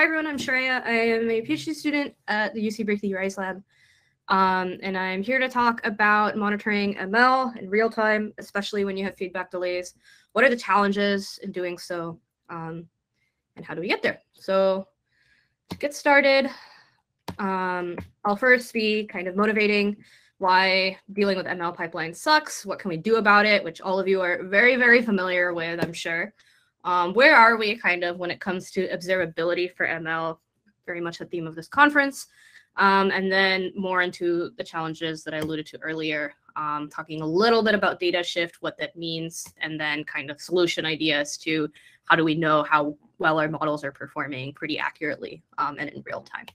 Hi everyone, I'm Shreya. I am a PhD student at the UC Berkeley RISE Lab. Um, and I'm here to talk about monitoring ML in real time, especially when you have feedback delays. What are the challenges in doing so? Um, and how do we get there? So to get started, um, I'll first be kind of motivating why dealing with ML pipelines sucks, what can we do about it, which all of you are very, very familiar with, I'm sure. Um, where are we kind of when it comes to observability for ML? Very much the theme of this conference. Um, and then more into the challenges that I alluded to earlier, um, talking a little bit about data shift, what that means, and then kind of solution ideas to how do we know how well our models are performing pretty accurately um, and in real time.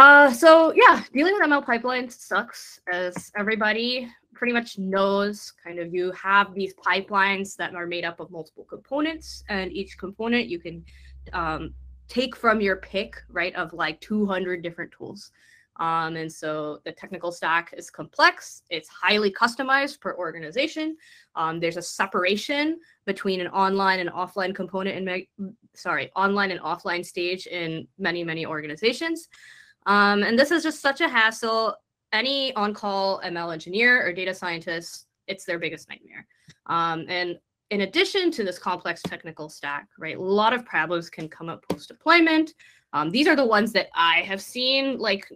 Uh, so yeah, dealing with ML pipelines sucks, as everybody pretty much knows. Kind of, you have these pipelines that are made up of multiple components, and each component you can um, take from your pick, right, of like 200 different tools. Um, and so the technical stack is complex. It's highly customized per organization. Um, there's a separation between an online and offline component in, sorry, online and offline stage in many, many organizations. Um, and this is just such a hassle. Any on-call ML engineer or data scientist, it's their biggest nightmare. Um, and in addition to this complex technical stack, right, a lot of problems can come up post-deployment. Um, these are the ones that I have seen like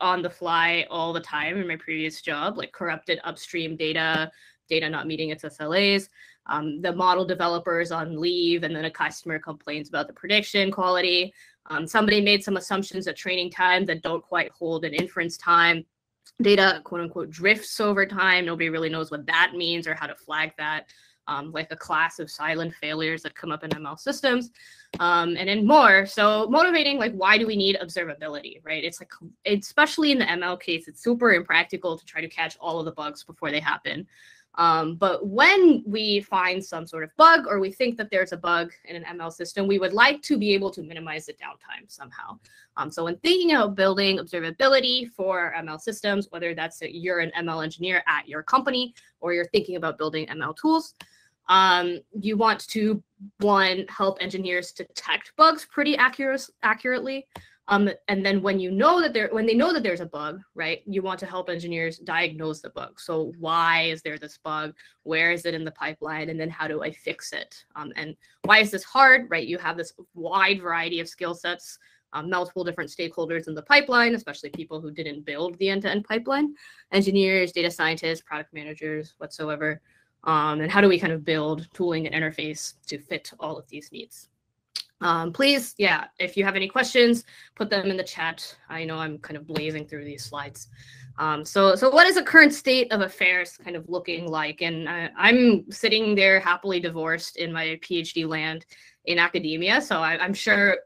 on the fly all the time in my previous job, like corrupted upstream data, data not meeting its SLAs, um, the model developers on leave, and then a customer complains about the prediction quality. Um, somebody made some assumptions at training time that don't quite hold an inference time. Data, quote unquote, drifts over time. Nobody really knows what that means or how to flag that. Um, like a class of silent failures that come up in ML systems, um, and then more. So motivating, like, why do we need observability, right? It's like, especially in the ML case, it's super impractical to try to catch all of the bugs before they happen. Um, but when we find some sort of bug or we think that there's a bug in an ML system, we would like to be able to minimize the downtime somehow. Um, so when thinking about building observability for ML systems, whether that's you're an ML engineer at your company or you're thinking about building ML tools, um, you want to one help engineers detect bugs pretty accurate, accurately um, and then when you know that there, when they know that there's a bug, right, you want to help engineers diagnose the bug. So why is there this bug? Where is it in the pipeline? And then how do I fix it? Um, and why is this hard, right? You have this wide variety of skill sets, um, multiple different stakeholders in the pipeline, especially people who didn't build the end-to-end pipeline, engineers, data scientists, product managers, whatsoever. Um, and how do we kind of build tooling and interface to fit all of these needs? Um, please, yeah, if you have any questions, put them in the chat. I know I'm kind of blazing through these slides. Um, so, so what is the current state of affairs kind of looking like? And I, I'm sitting there happily divorced in my PhD land in academia. So I, am sure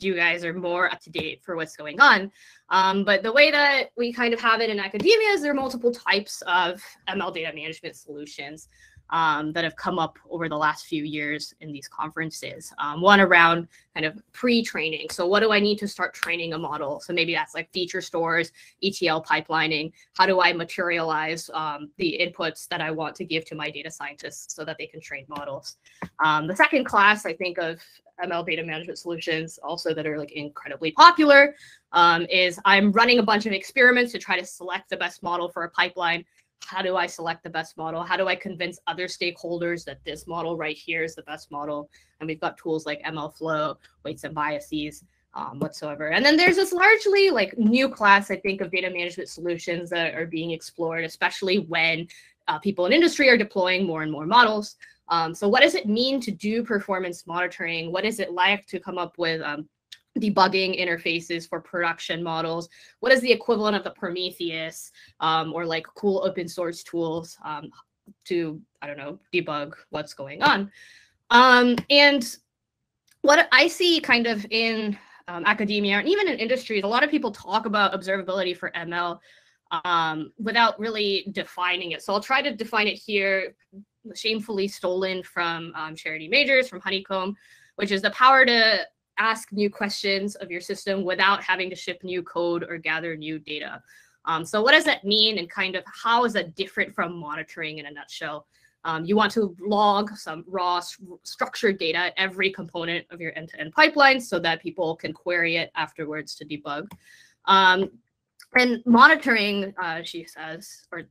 you guys are more up to date for what's going on. Um, but the way that we kind of have it in academia is there are multiple types of ML data management solutions um, that have come up over the last few years in these conferences. Um, one around kind of pre-training. So what do I need to start training a model? So maybe that's like feature stores, ETL pipelining. How do I materialize um, the inputs that I want to give to my data scientists so that they can train models? Um, the second class, I think, of ML data management solutions also that are like incredibly popular um, is I'm running a bunch of experiments to try to select the best model for a pipeline how do I select the best model? How do I convince other stakeholders that this model right here is the best model? And we've got tools like MLflow, weights and biases, um, whatsoever. And then there's this largely like new class, I think, of data management solutions that are being explored, especially when uh, people in industry are deploying more and more models. Um, so what does it mean to do performance monitoring? What is it like to come up with um, debugging interfaces for production models. What is the equivalent of the Prometheus um, or like cool open source tools um, to, I don't know, debug what's going on? Um, and what I see kind of in um, academia and even in industries, a lot of people talk about observability for ML um, without really defining it. So I'll try to define it here, shamefully stolen from um, Charity Majors, from Honeycomb, which is the power to ask new questions of your system without having to ship new code or gather new data. Um, so what does that mean and kind of how is that different from monitoring in a nutshell? Um, you want to log some raw structured data, every component of your end-to-end pipeline so that people can query it afterwards to debug. Um, and monitoring, uh, she says, or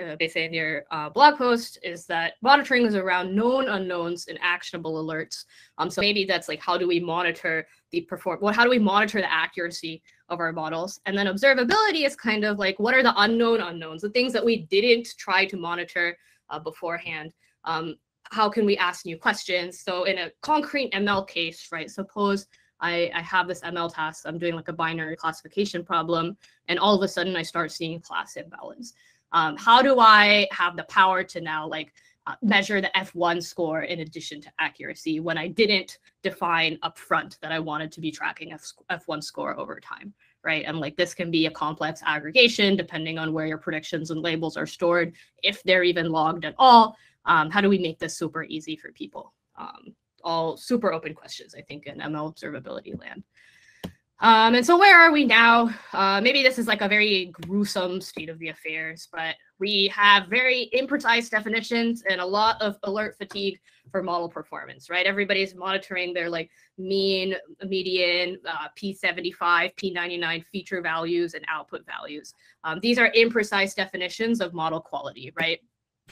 uh, they say in your uh, blog post is that monitoring is around known unknowns and actionable alerts. Um, so maybe that's like how do we monitor the perform? Well, how do we monitor the accuracy of our models? And then observability is kind of like what are the unknown unknowns, the things that we didn't try to monitor uh, beforehand. Um, how can we ask new questions? So in a concrete ML case, right? Suppose I, I have this ML task, I'm doing like a binary classification problem, and all of a sudden I start seeing class imbalance. Um, how do I have the power to now like uh, measure the F1 score in addition to accuracy when I didn't define upfront that I wanted to be tracking F, F1 score over time, right? And like this can be a complex aggregation depending on where your predictions and labels are stored, if they're even logged at all. Um, how do we make this super easy for people? Um, all super open questions, I think, in ML observability land. Um, and so where are we now? Uh, maybe this is like a very gruesome state of the affairs, but we have very imprecise definitions and a lot of alert fatigue for model performance, right? Everybody's monitoring their like mean, median, uh, P75, P99 feature values and output values. Um, these are imprecise definitions of model quality, right?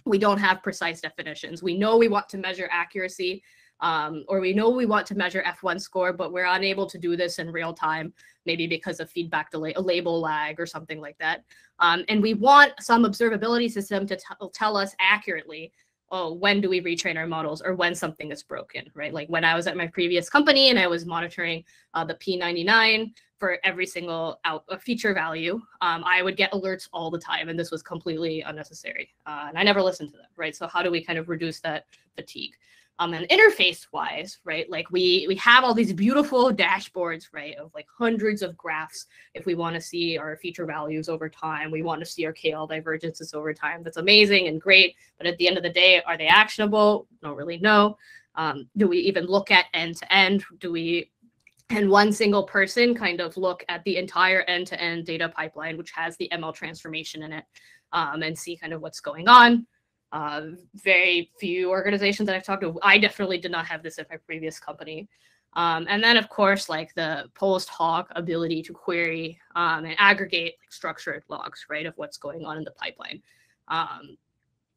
We don't have precise definitions. We know we want to measure accuracy, um, or we know we want to measure F1 score, but we're unable to do this in real time, maybe because of feedback delay, a label lag or something like that. Um, and we want some observability system to tell us accurately, oh, when do we retrain our models or when something is broken, right? Like when I was at my previous company and I was monitoring uh, the P99 for every single out uh, feature value, um, I would get alerts all the time, and this was completely unnecessary. Uh, and I never listened to them, right? So how do we kind of reduce that fatigue? Um, and interface wise, right? Like we we have all these beautiful dashboards, right, of like hundreds of graphs. If we want to see our feature values over time, we want to see our KL divergences over time. That's amazing and great. But at the end of the day, are they actionable? Don't really know. Um, do we even look at end to end? Do we and one single person kind of look at the entire end-to-end data pipeline, which has the ML transformation in it, um, and see kind of what's going on. Uh, very few organizations that I've talked to, I definitely did not have this at my previous company. Um, and then, of course, like the post hoc ability to query um, and aggregate like, structured logs, right, of what's going on in the pipeline. Um,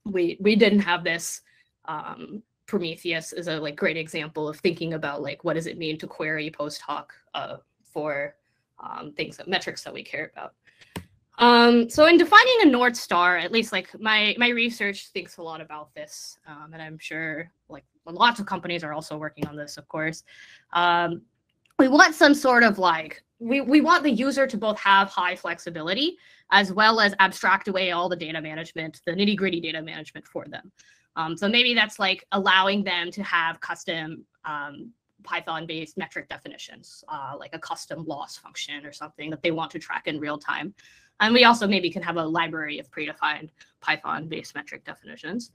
we we didn't have this. Um, Prometheus is a like great example of thinking about like what does it mean to query post hoc uh, for um, things that metrics that we care about. Um, so in defining a North Star, at least like my my research thinks a lot about this, um, and I'm sure like lots of companies are also working on this, of course. Um, we want some sort of like we, we want the user to both have high flexibility as well as abstract away all the data management, the nitty gritty data management for them. Um, so maybe that's like allowing them to have custom um, Python based metric definitions, uh, like a custom loss function or something that they want to track in real time. And we also maybe can have a library of predefined Python-based metric definitions.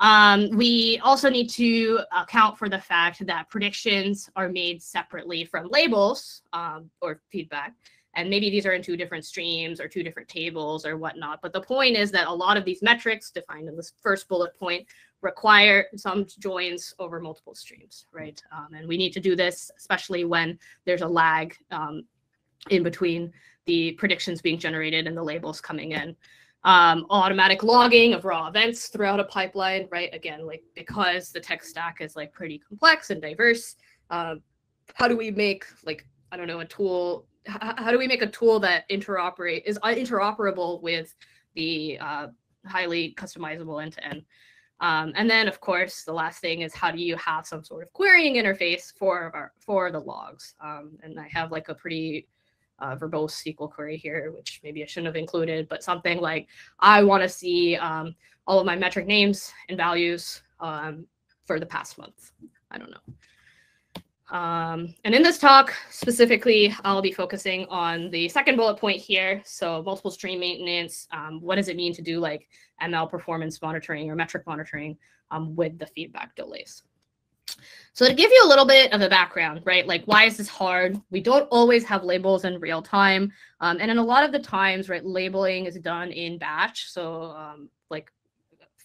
Um, we also need to account for the fact that predictions are made separately from labels um, or feedback. And maybe these are in two different streams or two different tables or whatnot. But the point is that a lot of these metrics defined in this first bullet point require some joins over multiple streams, right? Um, and we need to do this, especially when there's a lag um, in between the predictions being generated and the labels coming in. Um, automatic logging of raw events throughout a pipeline, right? Again, like because the tech stack is like pretty complex and diverse. Uh, how do we make like I don't know a tool? how do we make a tool that interoperate is uh, interoperable with the uh, highly customizable end to end? Um, and then, of course, the last thing is how do you have some sort of querying interface for our, for the logs? Um, and I have like a pretty uh, verbose SQL query here, which maybe I shouldn't have included, but something like I want to see um, all of my metric names and values um, for the past month. I don't know. Um, and in this talk, specifically, I'll be focusing on the second bullet point here. So multiple stream maintenance, um, what does it mean to do like ML performance monitoring or metric monitoring um, with the feedback delays? So to give you a little bit of a background, right? Like why is this hard? We don't always have labels in real time. Um, and in a lot of the times, right, labeling is done in batch. So um, like,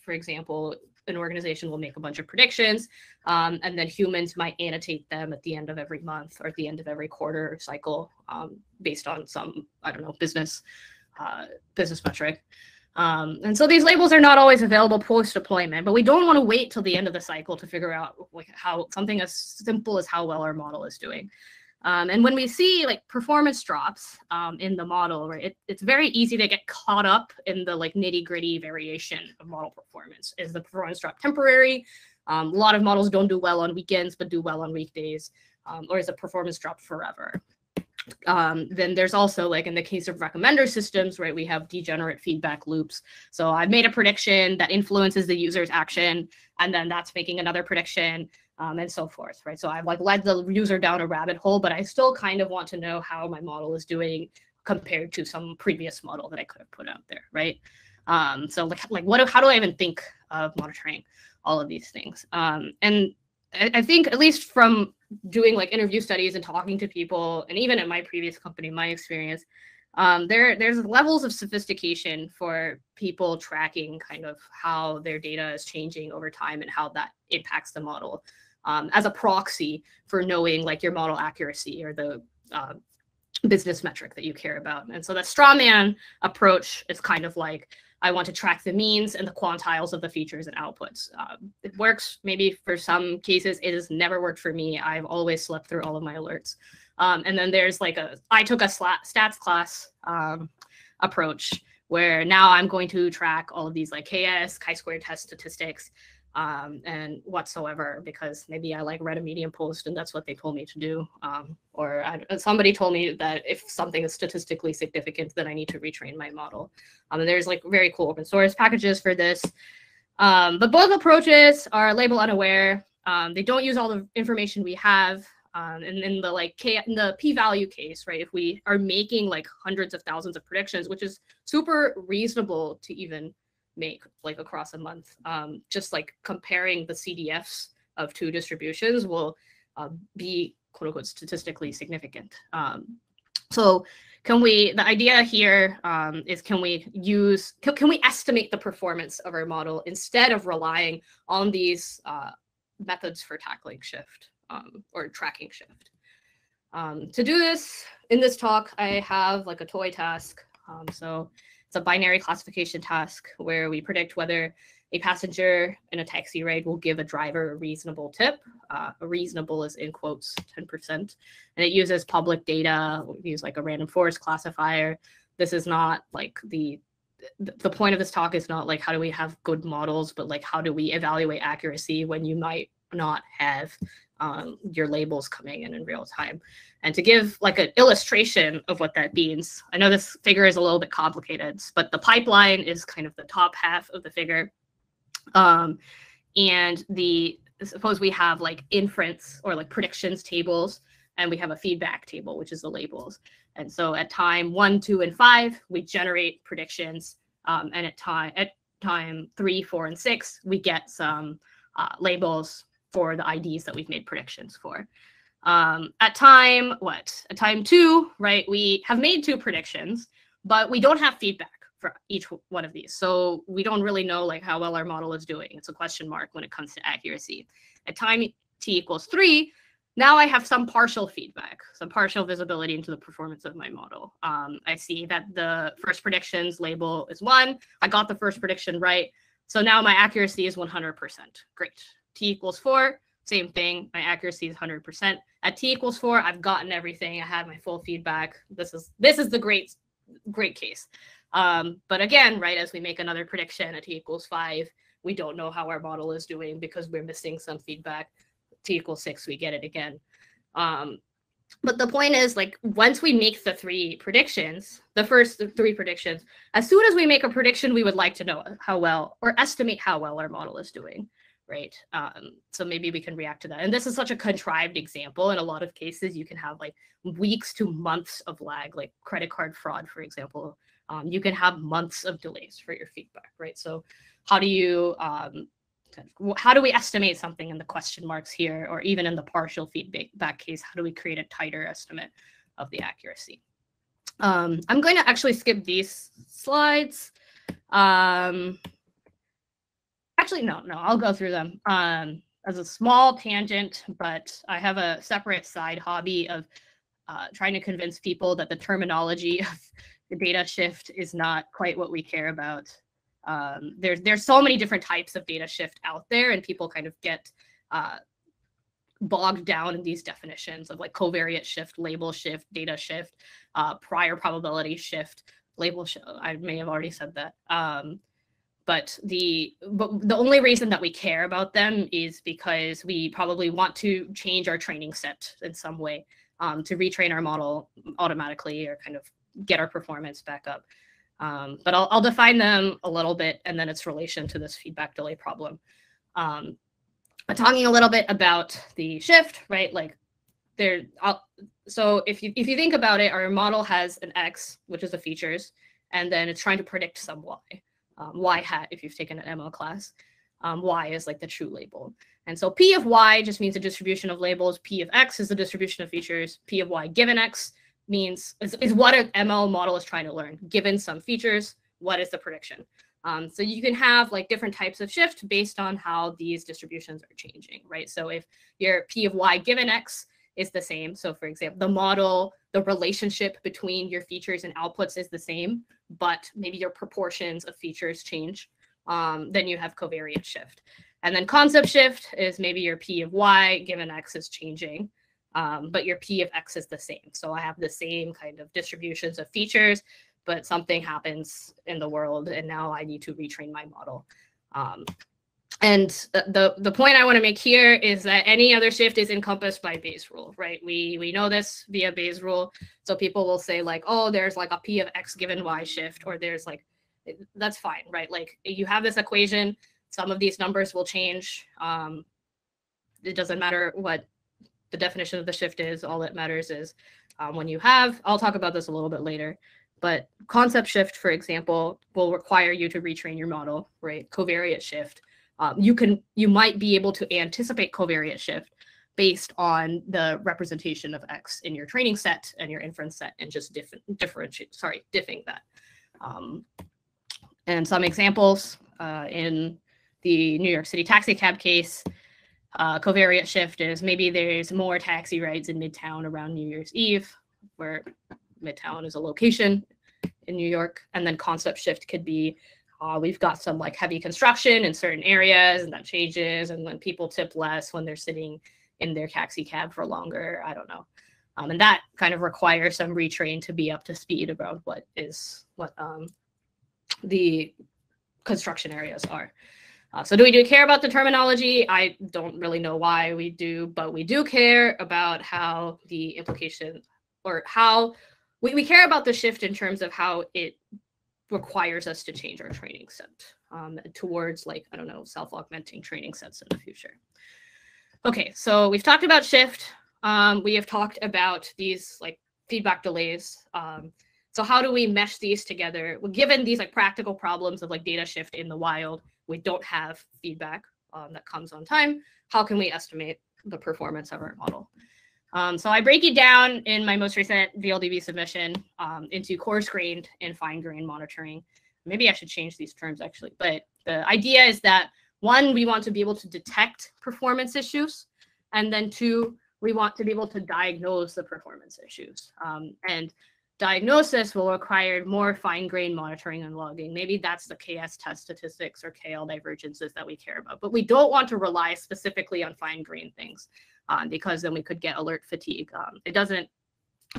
for example, an organization will make a bunch of predictions, um, and then humans might annotate them at the end of every month or at the end of every quarter cycle um, based on some, I don't know, business uh, business metric. Um, and so these labels are not always available post deployment, but we don't want to wait till the end of the cycle to figure out like how something as simple as how well our model is doing. Um, and when we see like performance drops um, in the model, right, it, it's very easy to get caught up in the like nitty gritty variation of model performance. Is the performance drop temporary? Um, a lot of models don't do well on weekends, but do well on weekdays. Um, or is the performance drop forever? Um, then there's also like in the case of recommender systems, right, we have degenerate feedback loops. So I've made a prediction that influences the user's action, and then that's making another prediction um, and so forth, right? So I've like led the user down a rabbit hole, but I still kind of want to know how my model is doing compared to some previous model that I could have put out there, right? Um, so like, like what, how do I even think of monitoring all of these things? Um, and I, I think at least from doing like interview studies and talking to people, and even at my previous company, my experience, um, there there's levels of sophistication for people tracking kind of how their data is changing over time and how that impacts the model um, as a proxy for knowing like your model accuracy or the uh, business metric that you care about. And so the strawman approach is kind of like I want to track the means and the quantiles of the features and outputs. Um, it works maybe for some cases. It has never worked for me. I've always slept through all of my alerts. Um, and then there's like a I took a stats class um, approach where now I'm going to track all of these like KS, chi-square test statistics, um, and whatsoever because maybe I like read a Medium post and that's what they told me to do. Um, or I, somebody told me that if something is statistically significant, then I need to retrain my model. Um, and there's like very cool open source packages for this. Um, but both approaches are label unaware. Um, they don't use all the information we have. Um, and in the like K in the p-value case, right? If we are making like hundreds of thousands of predictions, which is super reasonable to even make like across a month. Um, just like comparing the CDFs of two distributions will uh, be quote unquote statistically significant. Um, so can we, the idea here um, is can we use, can, can, we estimate the performance of our model instead of relying on these uh, methods for tackling shift um, or tracking shift? Um, to do this, in this talk, I have like a toy task. So it's a binary classification task where we predict whether a passenger in a taxi ride will give a driver a reasonable tip. Uh, a reasonable is in quotes 10%. And it uses public data. We use like a random forest classifier. This is not like the the point of this talk is not like how do we have good models, but like how do we evaluate accuracy when you might not have um, your labels coming in in real time. And to give like an illustration of what that means, I know this figure is a little bit complicated, but the pipeline is kind of the top half of the figure. Um, and the suppose we have like inference or like predictions tables, and we have a feedback table, which is the labels. And so at time one, two, and five, we generate predictions. Um, and at time at time three, four, and six, we get some uh, labels for the IDs that we've made predictions for. Um, at time, what? At time two, right, we have made two predictions, but we don't have feedback for each one of these. So we don't really know like how well our model is doing. It's a question mark when it comes to accuracy. At time t equals three, now I have some partial feedback, some partial visibility into the performance of my model. Um, I see that the first predictions label is one. I got the first prediction right. So now my accuracy is 100%. Great t equals four, same thing. My accuracy is 100%. At t equals four, I've gotten everything. I had my full feedback. This is this is the great, great case. Um, but again, right, as we make another prediction at t equals five, we don't know how our model is doing because we're missing some feedback. T equals six, we get it again. Um, but the point is, like, once we make the three predictions, the first three predictions, as soon as we make a prediction, we would like to know how well or estimate how well our model is doing right? Um, so maybe we can react to that. And this is such a contrived example. In a lot of cases, you can have like weeks to months of lag, like credit card fraud, for example. Um, you can have months of delays for your feedback, right? So how do you um, how do we estimate something in the question marks here, or even in the partial feedback case? How do we create a tighter estimate of the accuracy? Um, I'm going to actually skip these slides. Um, actually, no, no, I'll go through them um, as a small tangent, but I have a separate side hobby of uh, trying to convince people that the terminology of the data shift is not quite what we care about. Um, there's there's so many different types of data shift out there, and people kind of get uh, bogged down in these definitions of like covariate shift, label shift, data shift, uh, prior probability shift, label shift. I may have already said that. Um, but the but the only reason that we care about them is because we probably want to change our training set in some way um, to retrain our model automatically or kind of get our performance back up. Um, but I'll, I'll define them a little bit and then its relation to this feedback delay problem. Um, talking a little bit about the shift, right? Like there, so if you if you think about it, our model has an x, which is the features, and then it's trying to predict some y, um, y hat if you've taken an ML class. Um, y is like the true label. And so P of y just means a distribution of labels. P of x is the distribution of features. P of y given x means is, is what an ML model is trying to learn. Given some features, what is the prediction? Um, so you can have like different types of shift based on how these distributions are changing, right? So if your P of y given x is the same, so for example, the model, the relationship between your features and outputs is the same, but maybe your proportions of features change, um, then you have covariate shift. And then concept shift is maybe your P of y given x is changing, um, but your P of x is the same. So I have the same kind of distributions of features, but something happens in the world and now I need to retrain my model. Um, and the, the point I want to make here is that any other shift is encompassed by Bayes rule, right? We we know this via Bayes rule. So people will say like, oh, there's like a P of X given Y shift, or there's like, that's fine, right? Like you have this equation, some of these numbers will change. Um, it doesn't matter what the definition of the shift is. All that matters is um, when you have, I'll talk about this a little bit later, but concept shift, for example, will require you to retrain your model, right? Covariate shift. Um, you can, you might be able to anticipate covariate shift based on the representation of X in your training set and your inference set and just different differentiate, sorry, diffing that. Um, and some examples uh, in the New York City taxi cab case, uh, covariate shift is maybe there's more taxi rides in Midtown around New Year's Eve, where Midtown is a location in New York. And then concept shift could be uh, we've got some like heavy construction in certain areas and that changes. And when people tip less when they're sitting in their taxi cab for longer, I don't know. Um, and that kind of requires some retrain to be up to speed about what is what um, the construction areas are. Uh, so do we do care about the terminology? I don't really know why we do, but we do care about how the implication or how we, we care about the shift in terms of how it requires us to change our training set um, towards like, I don't know, self-augmenting training sets in the future. Okay, so we've talked about shift. Um, we have talked about these like feedback delays. Um, so how do we mesh these together? Well, given these like practical problems of like data shift in the wild, we don't have feedback um, that comes on time. How can we estimate the performance of our model? Um, so I break it down in my most recent VLDB submission um, into coarse grained and fine grained monitoring. Maybe I should change these terms actually, but the idea is that one, we want to be able to detect performance issues, and then two, we want to be able to diagnose the performance issues. Um, and diagnosis will require more fine-grained monitoring and logging. Maybe that's the KS test statistics or KL divergences that we care about. But we don't want to rely specifically on fine-grained things um, because then we could get alert fatigue. Um, it doesn't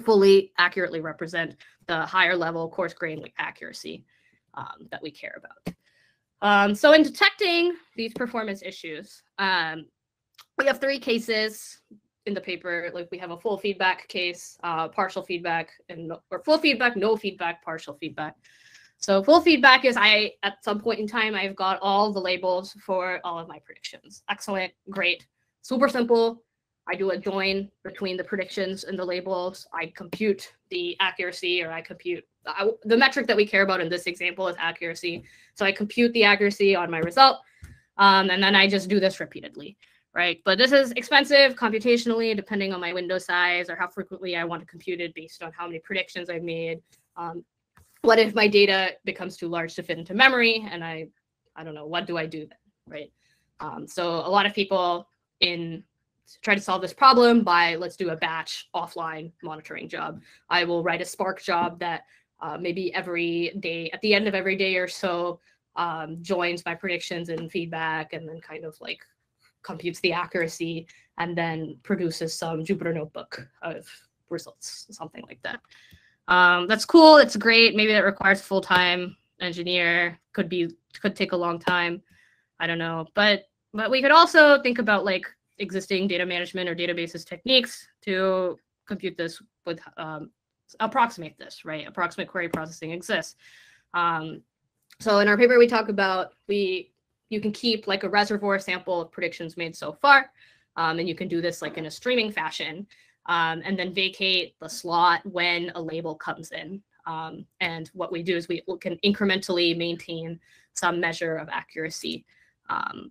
fully accurately represent the higher level coarse grain accuracy um, that we care about. Um, so in detecting these performance issues, um, we have three cases in the paper, like we have a full feedback case, uh, partial feedback, and or full feedback, no feedback, partial feedback. So full feedback is I at some point in time I've got all the labels for all of my predictions. Excellent, great, super simple. I do a join between the predictions and the labels. I compute the accuracy, or I compute I, the metric that we care about in this example is accuracy. So I compute the accuracy on my result, um, and then I just do this repeatedly right? But this is expensive computationally, depending on my window size or how frequently I want to compute it based on how many predictions I've made. Um, what if my data becomes too large to fit into memory and I, I don't know, what do I do then, right? Um, so a lot of people in try to solve this problem by let's do a batch offline monitoring job. I will write a Spark job that uh, maybe every day at the end of every day or so um, joins my predictions and feedback and then kind of like computes the accuracy and then produces some Jupyter notebook of results, something like that. Um, that's cool. It's great. Maybe that requires full time engineer. Could be could take a long time. I don't know, but but we could also think about like existing data management or databases techniques to compute this with um, approximate this, right? Approximate query processing exists. Um, so in our paper, we talk about we you can keep like a reservoir sample of predictions made so far, um, and you can do this like in a streaming fashion, um, and then vacate the slot when a label comes in. Um, and what we do is we can incrementally maintain some measure of accuracy um,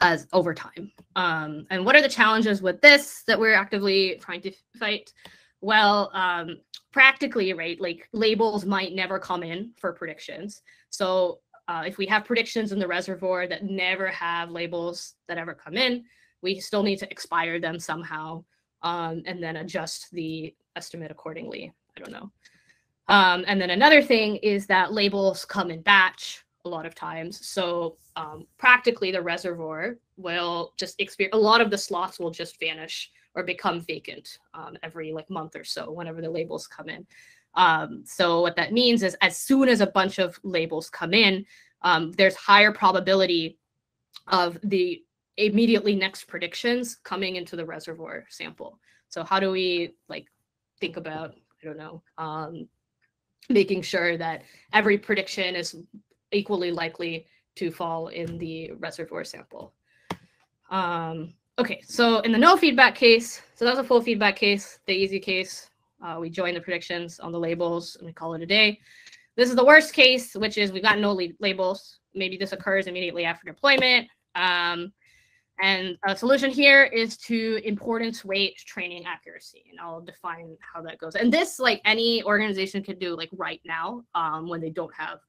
as over time. Um, and what are the challenges with this that we're actively trying to fight? Well, um, practically, right, like labels might never come in for predictions. So uh, if we have predictions in the reservoir that never have labels that ever come in, we still need to expire them somehow um, and then adjust the estimate accordingly. I don't know. Um, and then another thing is that labels come in batch a lot of times. So um, practically the reservoir will just experience a lot of the slots will just vanish or become vacant um, every like month or so whenever the labels come in. Um, so what that means is as soon as a bunch of labels come in, um, there's higher probability of the immediately next predictions coming into the reservoir sample. So how do we like think about, I don't know, um, making sure that every prediction is equally likely to fall in the reservoir sample. Um, okay, so in the no feedback case, so that's a full feedback case, the easy case. Uh, we join the predictions on the labels and we call it a day. This is the worst case, which is we've got no labels. Maybe this occurs immediately after deployment. Um, and a solution here is to importance weight training accuracy. And I'll define how that goes. And this, like any organization can do like right now um, when they don't have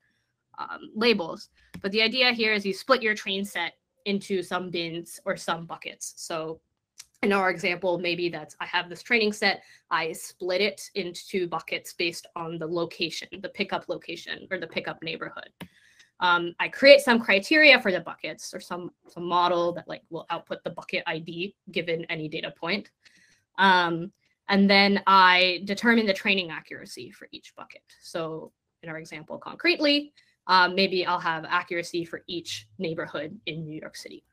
um, labels. But the idea here is you split your train set into some bins or some buckets. So in our example, maybe that's I have this training set, I split it into buckets based on the location, the pickup location or the pickup neighborhood. Um, I create some criteria for the buckets or some, some model that like will output the bucket ID given any data point. Um, and then I determine the training accuracy for each bucket. So in our example, concretely, um, maybe I'll have accuracy for each neighborhood in New York City.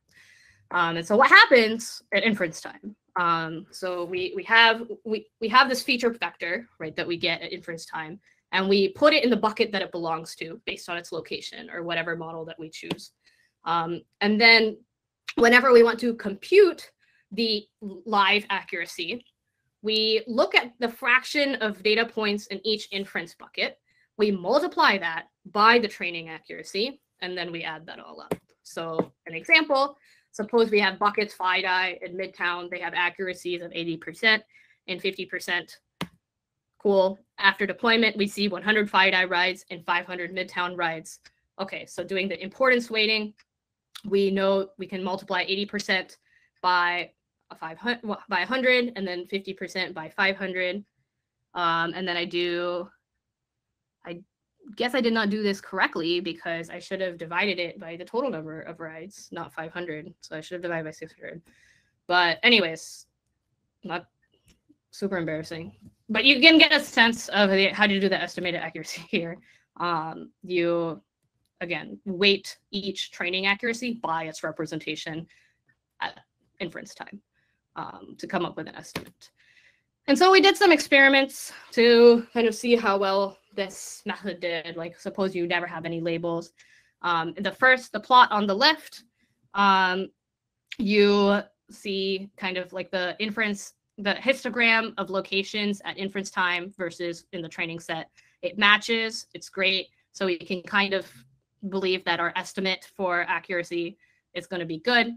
Um, and so what happens at inference time? Um, so we we have we we have this feature vector right that we get at inference time, and we put it in the bucket that it belongs to based on its location or whatever model that we choose. Um, and then whenever we want to compute the live accuracy, we look at the fraction of data points in each inference bucket. We multiply that by the training accuracy, and then we add that all up. So an example, suppose we have buckets FIDI in Midtown, they have accuracies of 80% and 50%. Cool. After deployment, we see 100 FIDI rides and 500 Midtown rides. Okay, so doing the importance weighting, we know we can multiply 80% by a 500 by 100 and then 50% by 500. Um, and then I do I guess I did not do this correctly because I should have divided it by the total number of rides, not 500. So I should have divided by 600. But anyways, not super embarrassing. But you can get a sense of the, how to do the estimated accuracy here. Um, you, again, weight each training accuracy by its representation at inference time um, to come up with an estimate. And so we did some experiments to kind of see how well this method did. Like suppose you never have any labels. Um, the first, the plot on the left, um, you see kind of like the inference, the histogram of locations at inference time versus in the training set. It matches, it's great. So we can kind of believe that our estimate for accuracy is going to be good.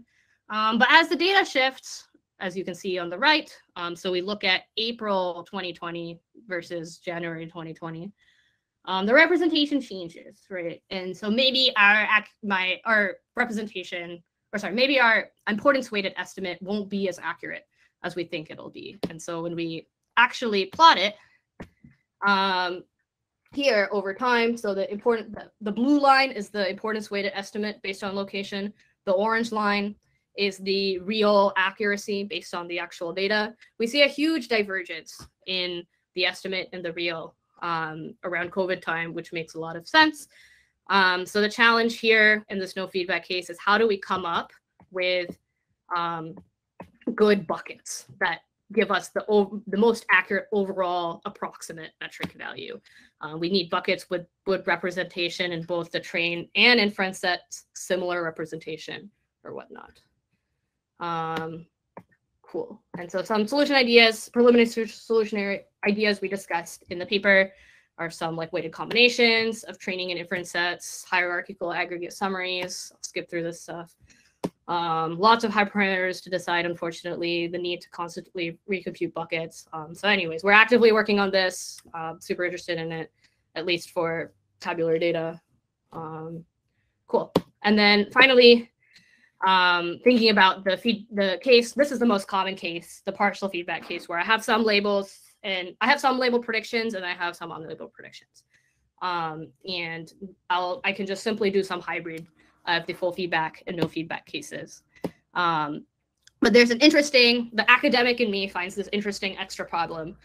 Um, but as the data shifts, as you can see on the right, um, so we look at April 2020 versus January 2020, um, the representation changes, right? And so maybe our my our representation, or sorry, maybe our importance weighted estimate won't be as accurate as we think it'll be. And so when we actually plot it um, here over time, so the important the, the blue line is the importance weighted estimate based on location. The orange line is the real accuracy based on the actual data. We see a huge divergence in the estimate and the real um, around COVID time, which makes a lot of sense. Um, so the challenge here in this no feedback case is how do we come up with um, good buckets that give us the the most accurate overall approximate metric value. Uh, we need buckets with good representation in both the train and inference sets, similar representation or whatnot. Um, cool. And so some solution ideas, preliminary solutionary ideas we discussed in the paper are some like weighted combinations of training and inference sets, hierarchical aggregate summaries. I'll skip through this stuff. Um, lots of hyperparameters to decide, unfortunately, the need to constantly recompute buckets. Um, so anyways, we're actively working on this. Uh, super interested in it, at least for tabular data. Um, cool. And then finally, um, thinking about the feed the case, this is the most common case, the partial feedback case, where I have some labels and I have some labeled predictions and I have some unlabeled predictions. Um, and I'll I can just simply do some hybrid of the full feedback and no feedback cases. Um, but there's an interesting, the academic in me finds this interesting extra problem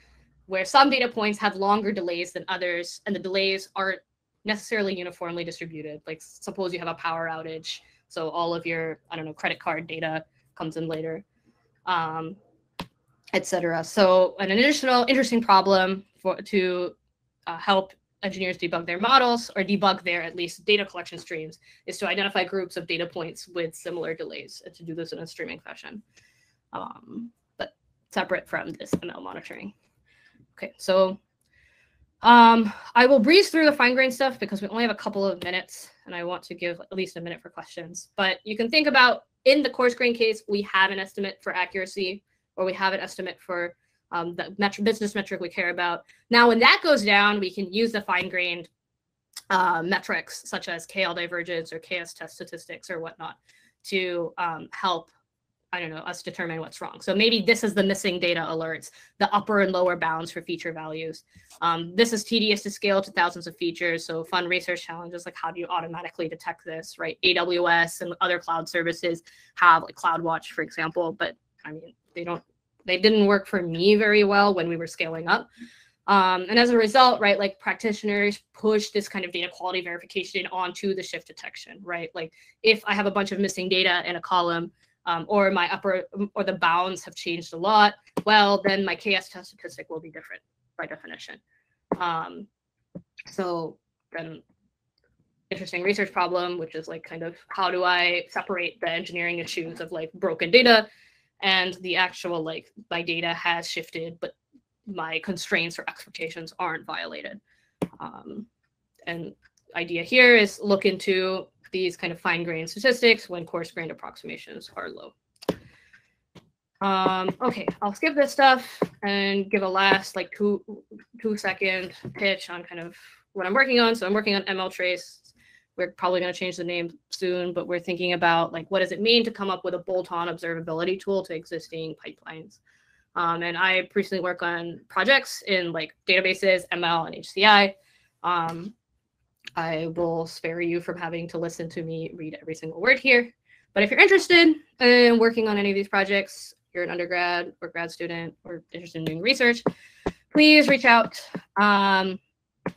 where some data points have longer delays than others, and the delays aren't necessarily uniformly distributed. Like suppose you have a power outage so all of your, I don't know, credit card data comes in later, um, etc. So an additional interesting problem for to uh, help engineers debug their models or debug their at least data collection streams is to identify groups of data points with similar delays and to do this in a streaming fashion, um, but separate from this ML monitoring. Okay, so um, I will breeze through the fine grain stuff because we only have a couple of minutes and I want to give at least a minute for questions. But you can think about in the coarse grain case, we have an estimate for accuracy or we have an estimate for um, the metric, business metric we care about. Now, when that goes down, we can use the fine grained uh, metrics such as KL divergence or KS test statistics or whatnot to um, help I don't know, us determine what's wrong. So maybe this is the missing data alerts, the upper and lower bounds for feature values. Um, this is tedious to scale to thousands of features. So fun research challenges like how do you automatically detect this, right? AWS and other cloud services have like CloudWatch, for example, but I mean, they don't, they didn't work for me very well when we were scaling up. Um, and as a result, right, like practitioners push this kind of data quality verification onto the shift detection, right? Like if I have a bunch of missing data in a column, um, or my upper or the bounds have changed a lot, well, then my KS test statistic will be different by definition. Um, so then interesting research problem, which is like kind of how do I separate the engineering issues of like broken data and the actual like my data has shifted, but my constraints or expectations aren't violated. Um, and idea here is look into these kind of fine-grained statistics when coarse-grained approximations are low. Um, okay, I'll skip this stuff and give a last like two two second pitch on kind of what I'm working on. So I'm working on ML Trace. We're probably going to change the name soon, but we're thinking about like what does it mean to come up with a bolt-on observability tool to existing pipelines. Um, and I personally work on projects in like databases, ML, and HCI. Um, I will spare you from having to listen to me read every single word here. But if you're interested in working on any of these projects, you're an undergrad or grad student or interested in doing research, please reach out. Um,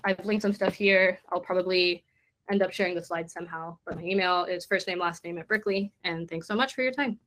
I've linked some stuff here. I'll probably end up sharing the slides somehow, but my email is first name, last name at Berkeley. And thanks so much for your time.